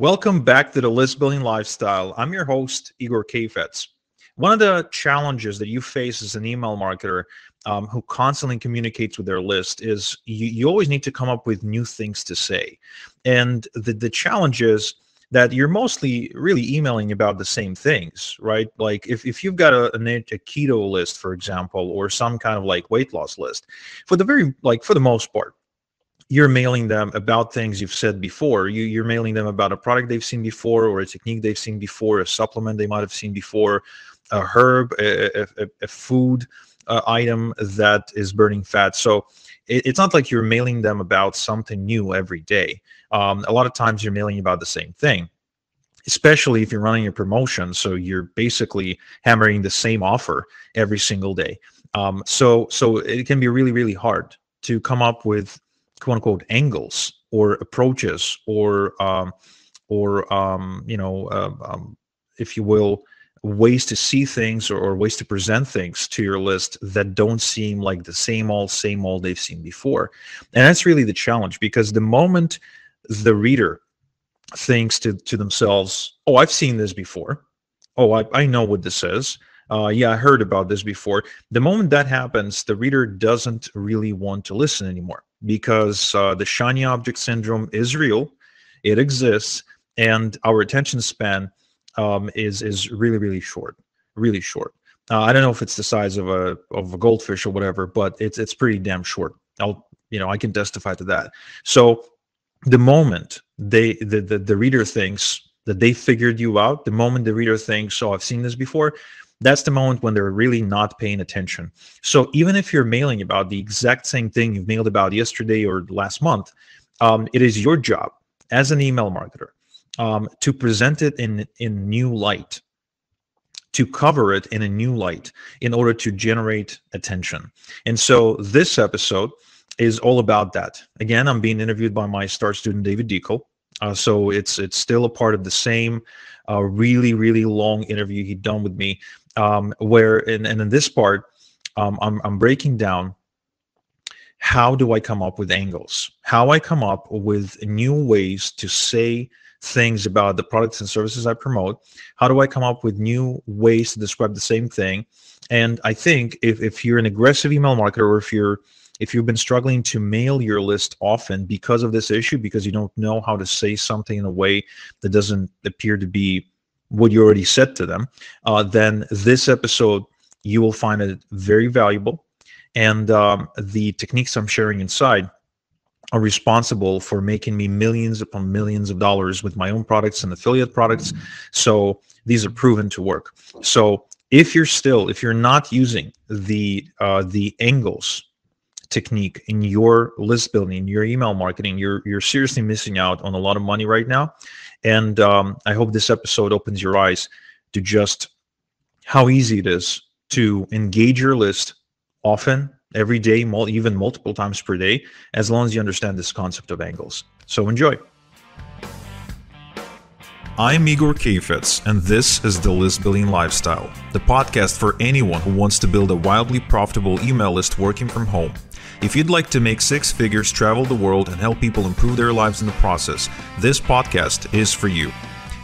Welcome back to the List Building Lifestyle. I'm your host, Igor Kheifets. One of the challenges that you face as an email marketer um, who constantly communicates with their list is you, you always need to come up with new things to say. And the, the challenge is that you're mostly really emailing about the same things, right? Like if, if you've got a, a keto list, for example, or some kind of like weight loss list, for the very, like for the most part, you're mailing them about things you've said before. You, you're mailing them about a product they've seen before, or a technique they've seen before, a supplement they might have seen before, a herb, a, a, a food uh, item that is burning fat. So it, it's not like you're mailing them about something new every day. Um, a lot of times you're mailing about the same thing especially if you're running a promotion. So you're basically hammering the same offer every single day. Um, so so it can be really really hard to come up with quote unquote angles or approaches or um, or um, you know uh, um, if you will ways to see things or, or, ways to present things to your list that don't seem like the same old same old they've seen before. And that's really the challenge because the moment the reader thinks to, to themselves oh i've seen this before. Oh i, I know what this is uh, yeah i heard about this before the moment that happens the reader doesn't really want to listen anymore because uh, the shiny object syndrome is real, it exists, and our attention span um, is is really really short, really short. Uh, I don't know if it's the size of a of a goldfish or whatever, but it's it's pretty damn short. I'll you know I can testify to that. So the moment they the the, the reader thinks that they figured you out, the moment the reader thinks, "Oh, I've seen this before," that's the moment when they're really not paying attention. So even if you're mailing about the exact same thing you've mailed about yesterday or last month, um, it is your job as an email marketer um, to present it in in new light, to cover it in a new light in order to generate attention. And so this episode is all about that. Again, I'm being interviewed by my star student David Deacle. Uh, so it's it's still a part of the same uh, really really long interview he'd done with me um, where in, and in this part, um, I'm, I'm breaking down how do I come up with angles, how I come up with new ways to say things about the products and services I promote, how do I come up with new ways to describe the same thing. And I think if, if you're an aggressive email marketer or if you're if you've been struggling to mail your list often because of this issue, because you don't know how to say something in a way that doesn't appear to be what you already said to them, uh, then this episode you will find it very valuable. And um, the techniques I'm sharing inside are responsible for making me millions upon millions of dollars with my own products and affiliate products. So these are proven to work. So if you're still, if you're not using the uh, the angles technique in your list building, your email marketing, you're you're seriously missing out on a lot of money right now. And um, I hope this episode opens your eyes to just how easy it is to engage your list often, every day, even multiple times per day, as long as you understand this concept of angles. So enjoy. I'm Igor Kheifets, and this is the List Building Lifestyle, the podcast for anyone who wants to build a wildly profitable email list working from home. If you'd like to make six figures, travel the world, and help people improve their lives in the process, this podcast is for you.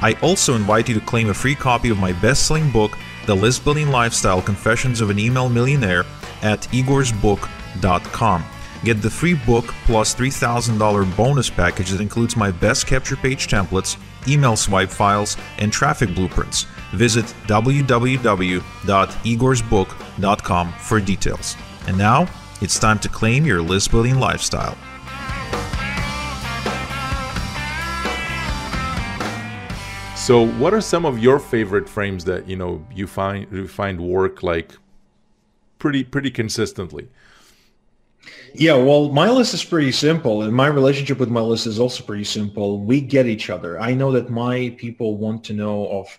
I also invite you to claim a free copy of my best selling book, The List Building Lifestyle Confessions of an Email Millionaire, at igorsbook.com. Get the free book plus $3,000 bonus package that includes my best capture page templates, email swipe files, and traffic blueprints. Visit www.igorsbook.com for details. And now, it's time to claim your list building lifestyle. So, what are some of your favorite frames that you know you find you find work like pretty pretty consistently? Yeah, well, my list is pretty simple, and my relationship with my list is also pretty simple. We get each other. I know that my people want to know of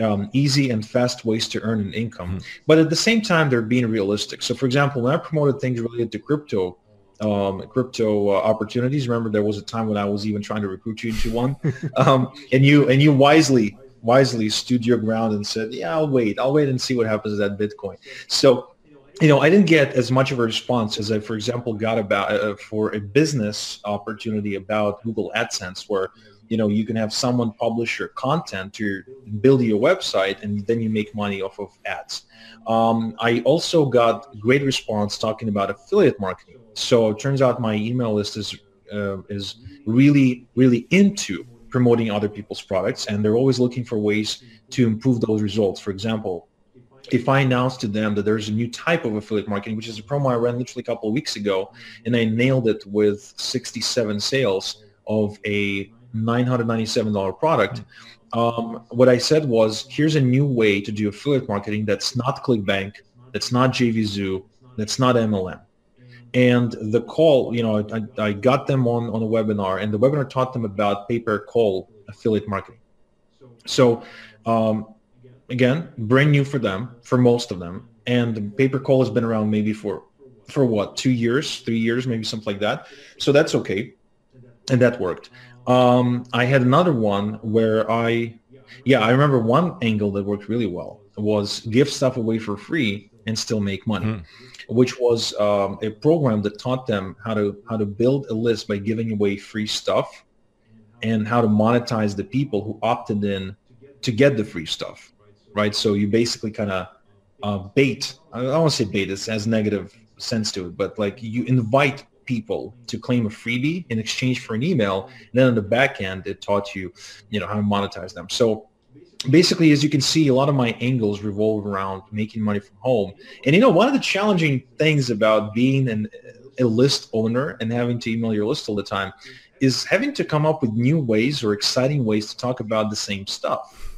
um, easy and fast ways to earn an income. Mm-hmm. But at the same time, they're being realistic. So, for example, when I promoted things related to crypto, um, crypto uh, opportunities, remember there was a time when I was even trying to recruit you into one, um, and you and you wisely wisely stood your ground and said, "Yeah, I'll wait. I'll wait and see what happens to that Bitcoin." So you know, I didn't get as much of a response as I, for example, got about uh, for a business opportunity about Google AdSense, where you know you can have someone publish your content to build your website and then you make money off of ads. Um, i also got great response talking about affiliate marketing. So it turns out my email list is uh, is really really into promoting other people's products and they're always looking for ways to improve those results. For example if I announce to them that there's a new type of affiliate marketing, which is a promo I ran literally a couple of weeks ago, and I nailed it with 67 sales of a $997 product. Um, what I said was, here's a new way to do affiliate marketing that's not ClickBank, that's not JVZoo, that's not MLM. And the call, you know, I, I got them on, on a webinar, and the webinar taught them about pay-per-call affiliate marketing. So um, again, brand new for them, for most of them. And pay-per-call has been around maybe for, for what, two years, three years, maybe something like that. So that's okay. And that worked. Um, I had another one where I, yeah, I remember one angle that worked really well was give stuff away for free and still make money, mm. which was um, a program that taught them how to how to build a list by giving away free stuff and how to monetize the people who opted in to get the free stuff, right? So you basically kind of uh, bait. I don't want to say bait. It has negative sense to it, but like you invite people to claim a freebie in exchange for an email. And then on the back end, it taught you, you know, how to monetize them. So basically, as you can see, a lot of my angles revolve around making money from home. And, you know, one of the challenging things about being an, a list owner and having to email your list all the time is having to come up with new ways or exciting ways to talk about the same stuff.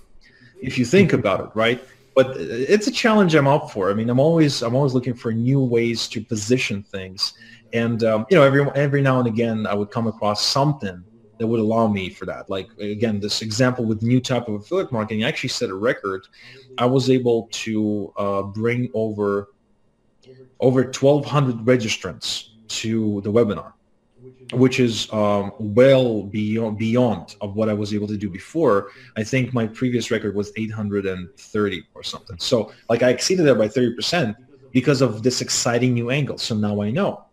If you think about it, right? But it's a challenge I'm up for. I mean, I'm always I'm always looking for new ways to position things and um, you know, every every now and again, I would come across something that would allow me for that. Like again, this example with new type of affiliate marketing, I actually set a record. I was able to uh, bring over over 1,200 registrants to the webinar, which is um, well beyond beyond of what I was able to do before. I think my previous record was 830 or something. So like I exceeded that by 30 percent because of this exciting new angle. So now I know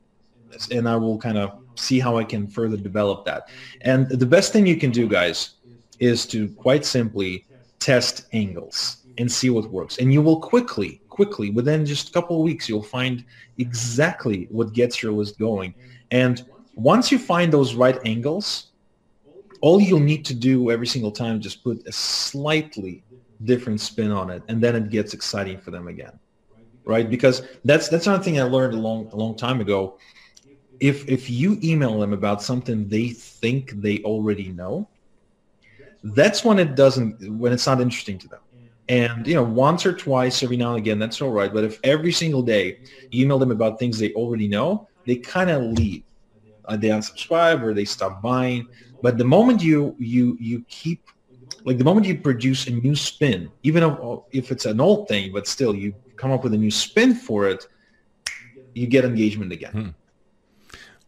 and I will kind of see how I can further develop that. And the best thing you can do, guys, is to quite simply test angles and see what works. And you will quickly, quickly, within just a couple of weeks, you'll find exactly what gets your list going. And once you find those right angles, all you'll need to do every single time just put a slightly different spin on it, and then it gets exciting for them again, right? Because that's that's another thing I learned a long a long time ago if if you email them about something they think they already know, that's when it doesn't when it's not interesting to them. And you know, once or twice every now and again, that's all right. But if every single day you email them about things they already know, they kind of leave. Uh, they unsubscribe or they stop buying. But the moment you you you keep like the moment you produce a new spin, even if, if it's an old thing, but still you come up with a new spin for it, you get engagement again. Hmm.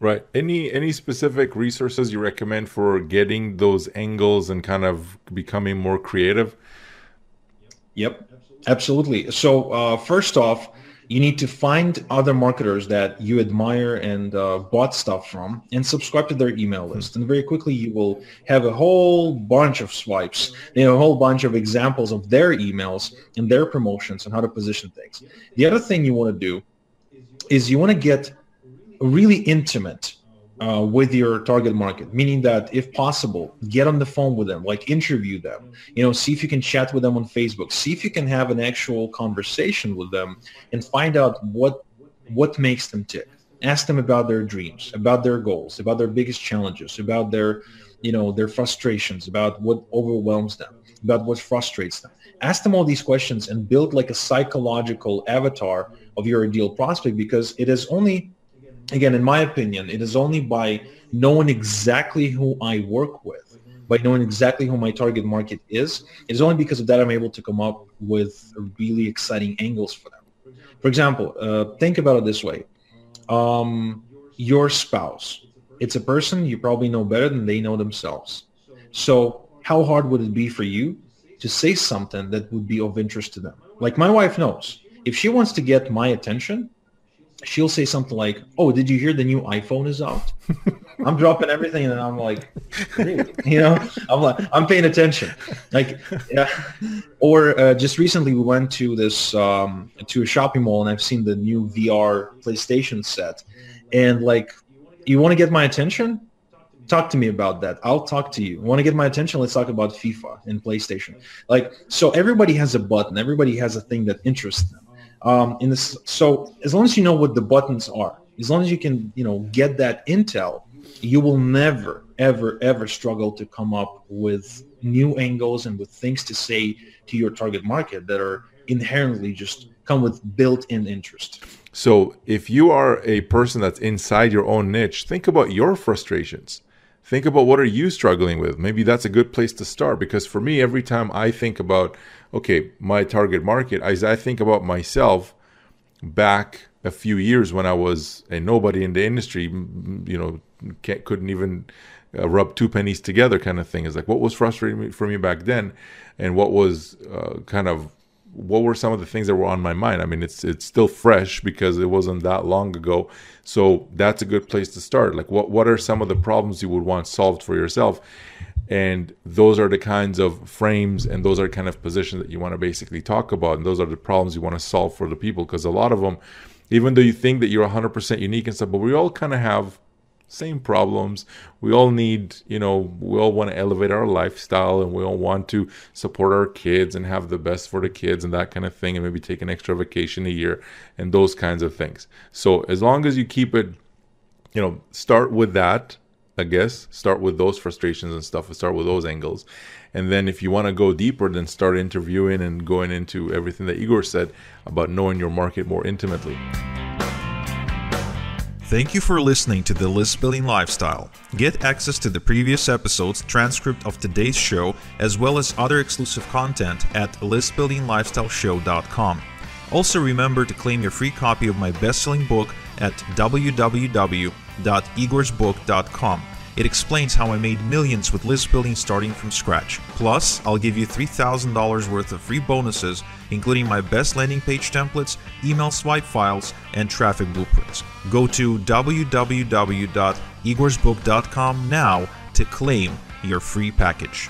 Right. Any any specific resources you recommend for getting those angles and kind of becoming more creative? Yep, absolutely. So uh, first off, you need to find other marketers that you admire and uh, bought stuff from and subscribe to their email hmm. list. And very quickly you will have a whole bunch of swipes, you know, a whole bunch of examples of their emails and their promotions and how to position things. The other thing you want to do is you want to get really intimate uh, with your target market, meaning that if possible, get on the phone with them, like interview them, you know, see if you can chat with them on Facebook, see if you can have an actual conversation with them and find out what what makes them tick. Ask them about their dreams, about their goals, about their biggest challenges, about their, you know, their frustrations, about what overwhelms them, about what frustrates them. Ask them all these questions and build like a psychological avatar of your ideal prospect because it is only again, in my opinion, it is only by knowing exactly who I work with, by knowing exactly who my target market is, it is only because of that I'm able to come up with really exciting angles for them. For example, uh, think about it this way. Um, your spouse, it's a person you probably know better than they know themselves. So how hard would it be for you to say something that would be of interest to them? Like my wife knows, if she wants to get my attention, she'll say something like, "Oh, did you hear the new iPhone is out?" I'm dropping everything, and I'm like, really? you know, I'm like, I'm paying attention. Like, yeah. Or uh, just recently, we went to this um, to a shopping mall, and I've seen the new VR PlayStation set, and like, you want to get my attention? Talk to me about that. I'll talk to you. Want to get my attention? Let's talk about FIFA and PlayStation. Like, so everybody has a button. Everybody has a thing that interests them. Um, in this, so as long as you know what the buttons are, as long as you can, you know, get that intel, you will never, ever, ever struggle to come up with new angles and with things to say to your target market that are inherently just come with built-in interest. So if you are a person that's inside your own niche, think about your frustrations. Think about what are you struggling with. Maybe that's a good place to start because for me, every time I think about, okay, my target market, as I think about myself back a few years when I was a nobody in the industry, you know, couldn't even uh, rub two pennies together kind of thing. is like what was frustrating for me back then, and what was uh, kind of what were some of the things that were on my mind. I mean, it's it's still fresh because it wasn't that long ago, so that's a good place to start. Like, what what are some of the problems you would want solved for yourself? And those are the kinds of frames and those are kind of positions that you want to basically talk about. And those are the problems you want to solve for the people because a lot of them, even though you think that you're 100% unique and stuff, but we all kind of have same problems. We all need, you know, we all want to elevate our lifestyle and we all want to support our kids and have the best for the kids and that kind of thing and maybe take an extra vacation a year and those kinds of things. So as long as you keep it, you know, start with that, I guess, start with those frustrations and stuff, and start with those angles. And then if you want to go deeper, then start interviewing and going into everything that Igor said about knowing your market more intimately. Thank you for listening to the List Building Lifestyle. Get access to the previous episodes, transcript of today's show, as well as other exclusive content at listbuildinglifestyleshow.com. Also, remember to claim your free copy of my best selling book at www.igorsbook.com. It explains how I made millions with list building starting from scratch. Plus, I'll give you $3,000 worth of free bonuses, including my best landing page templates, email swipe files, and traffic blueprints. Go to www.igorsbook.com now to claim your free package.